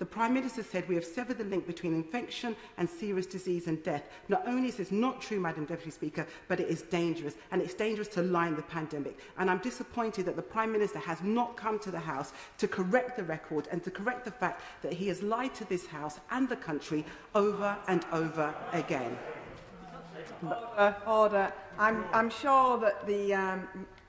The Prime Minister said we have severed the link between infection and serious disease and death. Not only is this not true, Madam Deputy Speaker, but it is dangerous, and it's dangerous to line the pandemic. And I'm disappointed that the Prime Minister has not come to the House to correct the record and to correct the fact that he has lied to this House and the country over and over again. Order, order. I'm, I'm sure that the um,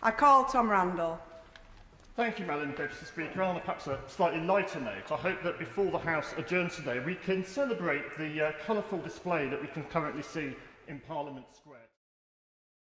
I call Tom Randall. Thank you, Madam Deputy Speaker. On perhaps a uh, slightly lighter note, I hope that before the House adjourns today, we can celebrate the uh, colourful display that we can currently see in Parliament Square.